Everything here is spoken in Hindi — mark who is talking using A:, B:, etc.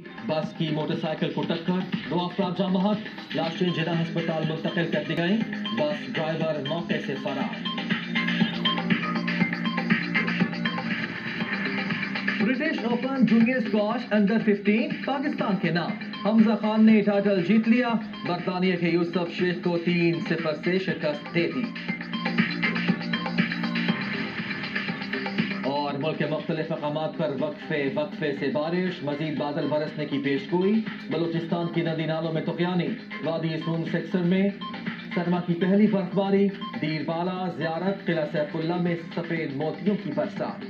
A: बस की मोटरसाइकिल को टक्कर, दो अफराद जाम लाशें जिला अस्पताल मुंतकिल कर दी गई, बस ड्राइवर मौके से फरार। British open junior squash under 15 Pakistan के नाम। हमजा खान ने टाइटल जीत लिया, बरतानिया के यूसुफ शेख को तीन सिफर से शिकस्त दे दी। और के मुख्तलिफ़ मकाम पर वक्फे वक्फे से बारिश। मजीद बादल बरसने की पेश गोई बलूचिस्तान की नदी नालों में तुफियानी वादी सूम सेक्टर में सरमा की पहली बर्फबारी। दीरबाला, जियारत, किला सैफुल्ला में सफ़ेद मोतियों की बरसात।